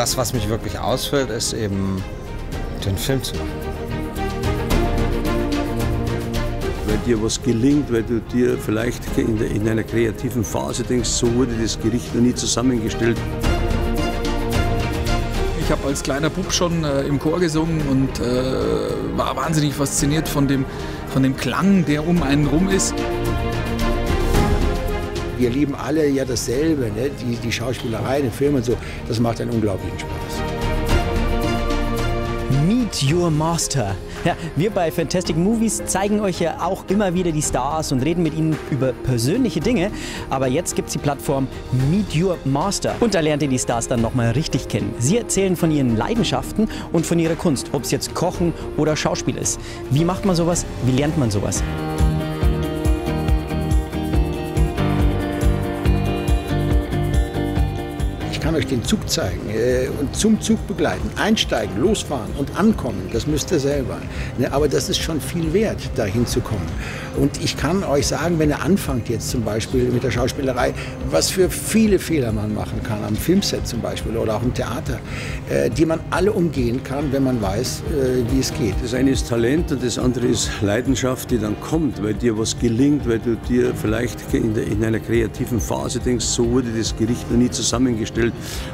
das, was mich wirklich ausfüllt, ist eben den Film zu machen. Weil dir was gelingt, weil du dir vielleicht in, der, in einer kreativen Phase denkst, so wurde das Gericht noch nie zusammengestellt. Ich habe als kleiner Bub schon äh, im Chor gesungen und äh, war wahnsinnig fasziniert von dem, von dem Klang, der um einen rum ist. Wir lieben alle ja dasselbe, ne? die, die Schauspielerei, den Film und so. Das macht einen unglaublichen Spaß. Meet Your Master. Ja, wir bei Fantastic Movies zeigen euch ja auch immer wieder die Stars und reden mit ihnen über persönliche Dinge. Aber jetzt gibt es die Plattform Meet Your Master. Und da lernt ihr die Stars dann nochmal richtig kennen. Sie erzählen von ihren Leidenschaften und von ihrer Kunst, ob es jetzt Kochen oder Schauspiel ist. Wie macht man sowas? Wie lernt man sowas? Kann euch den Zug zeigen äh, und zum Zug begleiten. Einsteigen, losfahren und ankommen, das müsst ihr selber. Ne? Aber das ist schon viel wert, da hinzukommen. Und ich kann euch sagen, wenn ihr anfangt jetzt zum Beispiel mit der Schauspielerei, was für viele Fehler man machen kann, am Filmset zum Beispiel oder auch im Theater, äh, die man alle umgehen kann, wenn man weiß, äh, wie es geht. Das eine ist Talent und das andere ist Leidenschaft, die dann kommt, weil dir was gelingt, weil du dir vielleicht in, der, in einer kreativen Phase denkst, so wurde das Gericht noch nie zusammengestellt.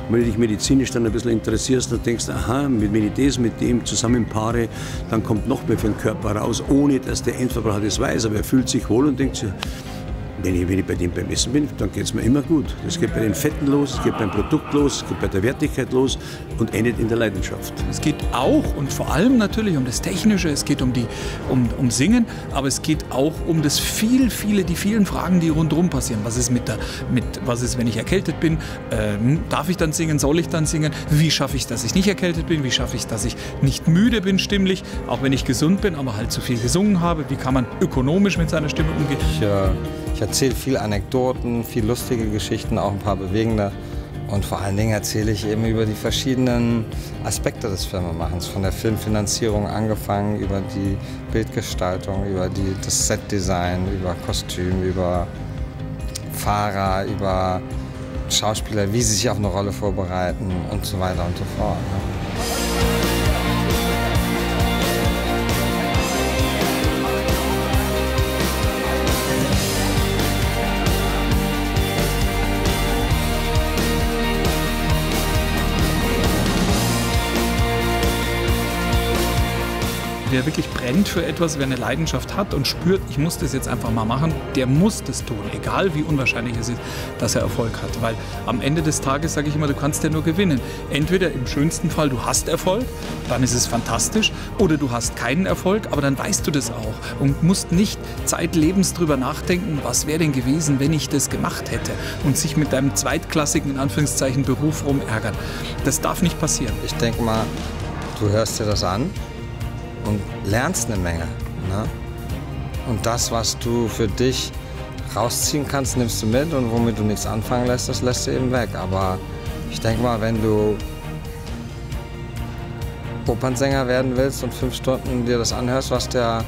Und wenn du dich medizinisch dann ein bisschen interessierst und denkst, aha, wenn ich das mit dem zusammenpaare, dann kommt noch mehr für den Körper raus, ohne dass der Endverbraucher das weiß. Aber er fühlt sich wohl und denkt sich, wenn ich, wenn ich bei dem beim Essen bin, dann geht es mir immer gut. Es geht bei den Fetten los, es geht beim Produkt los, es geht bei der Wertigkeit los und endet in der Leidenschaft. Es geht auch und vor allem natürlich um das Technische, es geht um, die, um, um Singen, aber es geht auch um das viel, viele, die vielen Fragen, die rundherum passieren. Was ist mit der, mit, was ist, wenn ich erkältet bin? Ähm, darf ich dann singen? Soll ich dann singen? Wie schaffe ich, dass ich nicht erkältet bin? Wie schaffe ich, dass ich nicht müde bin stimmlich, auch wenn ich gesund bin, aber halt zu viel gesungen habe? Wie kann man ökonomisch mit seiner Stimme umgehen? Ich, äh, ich erzähle viel Anekdoten, viel lustige Geschichten, auch ein paar bewegende. Und vor allen Dingen erzähle ich eben über die verschiedenen Aspekte des Filmemachens. Von der Filmfinanzierung angefangen, über die Bildgestaltung, über die, das Setdesign, über Kostüm, über Fahrer, über Schauspieler, wie sie sich auf eine Rolle vorbereiten und so weiter und so fort. Wer wirklich brennt für etwas, wer eine Leidenschaft hat und spürt, ich muss das jetzt einfach mal machen, der muss das tun, egal wie unwahrscheinlich es ist, dass er Erfolg hat. Weil am Ende des Tages sage ich immer, du kannst ja nur gewinnen. Entweder im schönsten Fall, du hast Erfolg, dann ist es fantastisch, oder du hast keinen Erfolg, aber dann weißt du das auch und musst nicht zeitlebens drüber nachdenken, was wäre denn gewesen, wenn ich das gemacht hätte und sich mit deinem zweitklassigen, in Anführungszeichen, Beruf rumärgern. Das darf nicht passieren. Ich denke mal, du hörst dir das an und lernst eine Menge. Ne? Und das, was du für dich rausziehen kannst, nimmst du mit und womit du nichts anfangen lässt, das lässt du eben weg. Aber ich denke mal, wenn du Opernsänger werden willst und fünf Stunden dir das anhörst, was der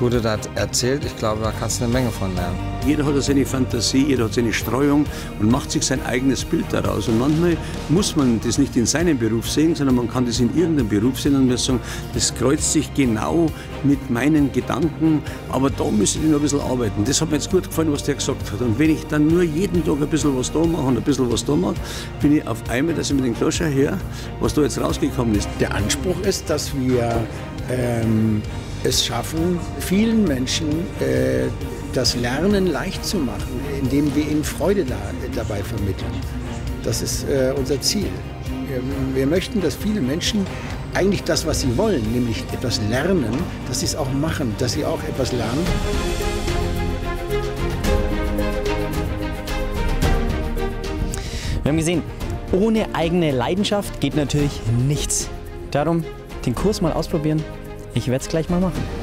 Gute da erzählt, ich glaube, da kannst du eine Menge von lernen. Jeder hat seine Fantasie, jeder hat seine Streuung und macht sich sein eigenes Bild daraus. Und manchmal muss man das nicht in seinem Beruf sehen, sondern man kann das in irgendeinem Beruf sehen und muss sagen, das kreuzt sich genau mit meinen Gedanken, aber da müsste ich noch ein bisschen arbeiten. Das hat mir jetzt gut gefallen, was der gesagt hat. Und wenn ich dann nur jeden Tag ein bisschen was da mache und ein bisschen was da mache, bin ich auf einmal, dass ich mit dem Kloscher her, was da jetzt rausgekommen ist. Der Anspruch ist, dass wir ähm, es schaffen, vielen Menschen äh, das Lernen leicht zu machen, indem wir ihnen Freude da, dabei vermitteln. Das ist äh, unser Ziel. Wir, wir, möchten, dass viele Menschen eigentlich das, was sie wollen, nämlich etwas lernen, dass sie es auch machen, dass sie auch etwas lernen. Wir haben gesehen, ohne eigene Leidenschaft geht natürlich nichts. Darum den Kurs mal ausprobieren. Ich werde es gleich mal machen.